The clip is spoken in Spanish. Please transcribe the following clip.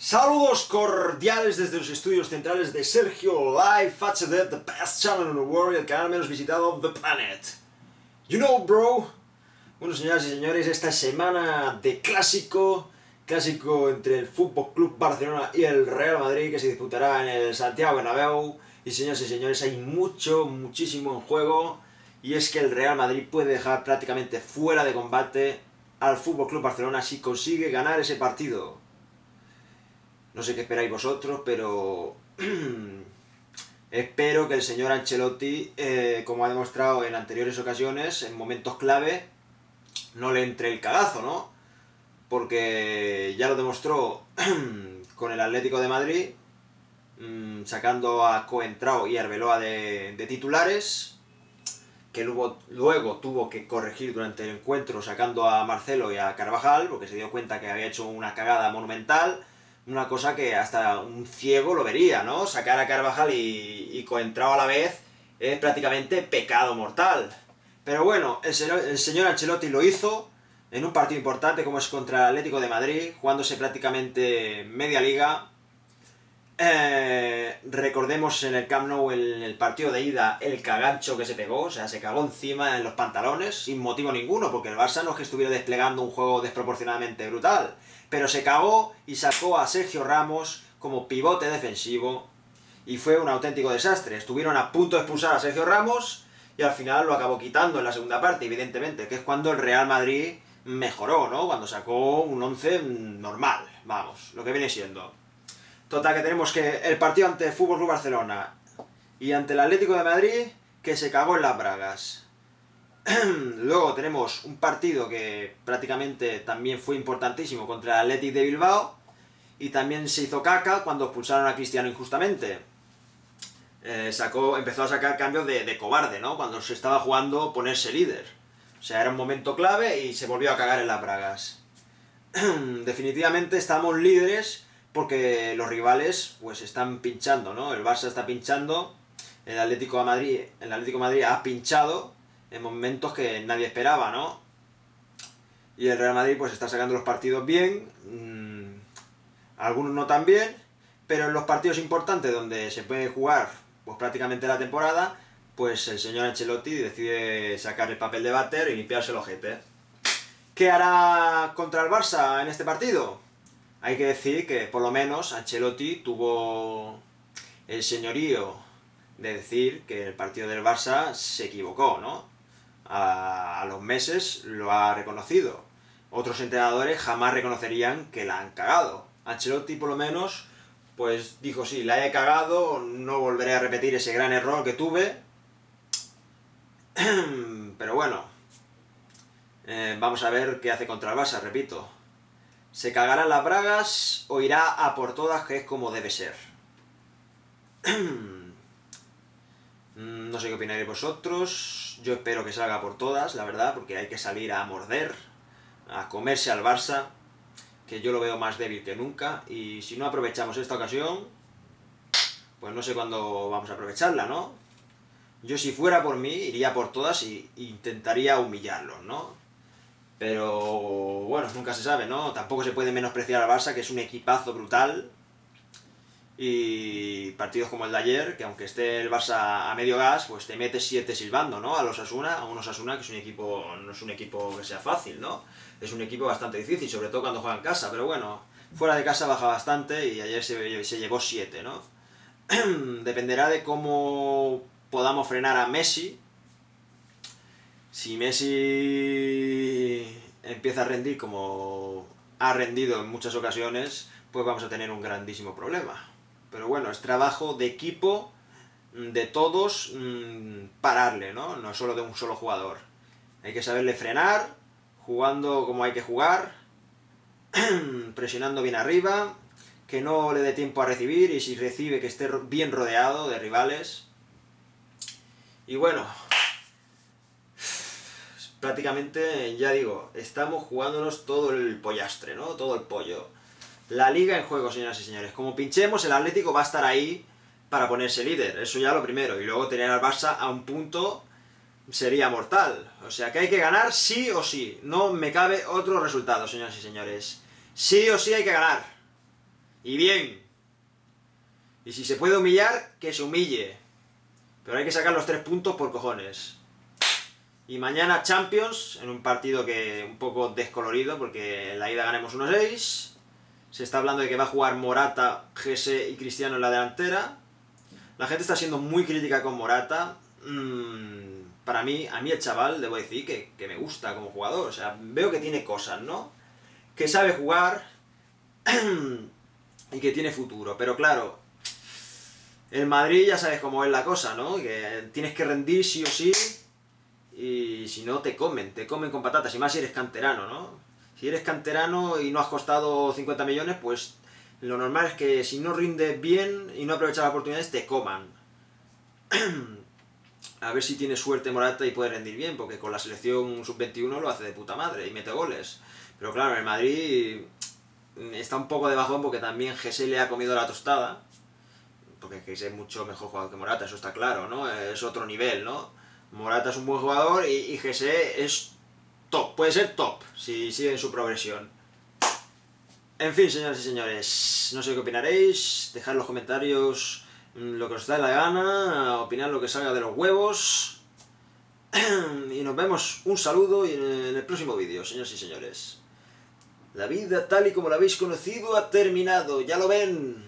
Saludos cordiales desde los estudios centrales de Sergio Live HD, the best channel in the world, el canal menos visitado of the planet. You know, bro. Bueno, señoras y señores, esta semana de clásico, clásico entre el Fútbol Club Barcelona y el Real Madrid, que se disputará en el Santiago Bernabéu. Y señoras y señores, hay mucho, muchísimo en juego. Y es que el Real Madrid puede dejar prácticamente fuera de combate al Fútbol Club Barcelona si consigue ganar ese partido. No sé qué esperáis vosotros, pero espero que el señor Ancelotti, eh, como ha demostrado en anteriores ocasiones, en momentos clave, no le entre el cagazo, ¿no? Porque ya lo demostró con el Atlético de Madrid, mmm, sacando a Coentrao y Arbeloa de, de titulares, que luego, luego, tuvo que corregir durante el encuentro sacando a Marcelo y a Carvajal, porque se dio cuenta que había hecho una cagada monumental, una cosa que hasta un ciego lo vería, ¿no? Sacar a Carvajal y, y a la vez es prácticamente pecado mortal. Pero bueno, el señor, el señor Ancelotti lo hizo en un partido importante como es contra el Atlético de Madrid, jugándose prácticamente media liga. Eh, recordemos en el Camp Nou, en el partido de ida, el cagancho que se pegó, o sea, se cagó encima en los pantalones sin motivo ninguno, porque el Barça no es que estuviera desplegando un juego desproporcionadamente brutal, pero se cagó y sacó a Sergio Ramos como pivote defensivo y fue un auténtico desastre. Estuvieron a punto de expulsar a Sergio Ramos y al final lo acabó quitando en la segunda parte, evidentemente, que es cuando el Real Madrid mejoró, ¿no? Cuando sacó un 11 normal, vamos, lo que viene siendo. Total, que tenemos que el partido ante el Fútbol Club Barcelona y ante el Atlético de Madrid, que se cagó en las bragas. Luego tenemos un partido que prácticamente también fue importantísimo contra el Athletic de Bilbao y también se hizo caca cuando expulsaron a Cristiano injustamente. Eh, sacó, empezó a sacar cambios de, de cobarde, ¿no? Cuando se estaba jugando ponerse líder. O sea, era un momento clave y se volvió a cagar en las bragas. Definitivamente estamos líderes porque los rivales pues están pinchando, ¿no? El Barça está pinchando, el Atlético de Madrid, el Atlético Madrid ha pinchado en momentos que nadie esperaba, ¿no? Y el Real Madrid pues está sacando los partidos bien, mmm, algunos no tan bien, pero en los partidos importantes donde se puede jugar pues prácticamente la temporada, pues el señor Ancelotti decide sacar el papel de váter y limpiarse el ojete. ¿Qué hará contra el Barça en este partido? Hay que decir que por lo menos Ancelotti tuvo el señorío de decir que el partido del Barça se equivocó, ¿no? A, los meses lo ha reconocido. Otros entrenadores jamás reconocerían que la han cagado. Ancelotti por lo menos pues dijo sí, la he cagado, no volveré a repetir ese gran error que tuve. Pero bueno, eh, vamos a ver qué hace contra el Barça, repito. ¿Se cagarán las bragas o irá a por todas, que es como debe ser? no sé qué opináis vosotros. Yo espero que salga por todas, la verdad, porque hay que salir a morder, a comerse al Barça, que yo lo veo más débil que nunca. Y si no aprovechamos esta ocasión, pues no sé cuándo vamos a aprovecharla, ¿no? Yo si fuera por mí, iría por todas e intentaría humillarlos, ¿no? Pero bueno, nunca se sabe, ¿no? Tampoco se puede menospreciar al Barça, que es un equipazo brutal. Y partidos como el de ayer, que aunque esté el Barça a medio gas, pues te metes 7 silbando, ¿no? A los Asuna, a unos Asuna que es un equipo, no es un equipo que sea fácil, ¿no? Es un equipo bastante difícil, sobre todo cuando juega en casa, pero bueno, fuera de casa baja bastante y ayer se, se llevó 7, ¿no? Dependerá de cómo podamos frenar a Messi. Si Messi empieza a rendir como ha rendido en muchas ocasiones, pues vamos a tener un grandísimo problema. Pero bueno, es trabajo de equipo, de todos, pararle, ¿no? No solo de un solo jugador. Hay que saberle frenar, jugando como hay que jugar, presionando bien arriba, que no le dé tiempo a recibir y si recibe que esté bien rodeado de rivales. Y bueno, prácticamente, ya digo, estamos jugándonos todo el pollastre, ¿no? Todo el pollo. La liga en juego, señoras y señores. Como pinchemos, el Atlético va a estar ahí para ponerse líder. Eso ya lo primero. Y luego tener al Barça a un punto sería mortal. O sea que hay que ganar sí o sí. No me cabe otro resultado, señoras y señores. Sí o sí hay que ganar. Y bien. Y si se puede humillar, que se humille. Pero hay que sacar los tres puntos por cojones. Y mañana Champions, en un partido que un poco descolorido, porque en la ida ganemos 1-6. Se está hablando de que va a jugar Morata, Gese y Cristiano en la delantera. La gente está siendo muy crítica con Morata. Mm, para mí, a mí el chaval, debo decir que, que me gusta como jugador. O sea, veo que tiene cosas, ¿no? Que sabe jugar y que tiene futuro. Pero claro, el Madrid ya sabes cómo es la cosa, ¿no? Que tienes que rendir sí o sí. Y si no, te comen, te comen con patatas. Y más si eres canterano, ¿no? Si eres canterano y no has costado 50 millones, pues lo normal es que si no rindes bien y no aprovechas las oportunidades, te coman. A ver si tiene suerte Morata y puede rendir bien, porque con la selección sub-21 lo hace de puta madre y mete goles. Pero claro, el Madrid está un poco de bajón porque también Gese le ha comido la tostada. Porque Gese es mucho mejor jugador que Morata, eso está claro, ¿no? Es otro nivel, ¿no? Morata es un buen jugador y, y Gese es top, puede ser top si sigue en su progresión. En fin, señoras y señores, no sé qué opinaréis, dejad en los comentarios mm, lo que os da la gana, opinar lo que salga de los huevos. Y nos vemos, un saludo en el próximo vídeo, señores y señores. La vida tal y como la habéis conocido ha terminado, ya lo ven.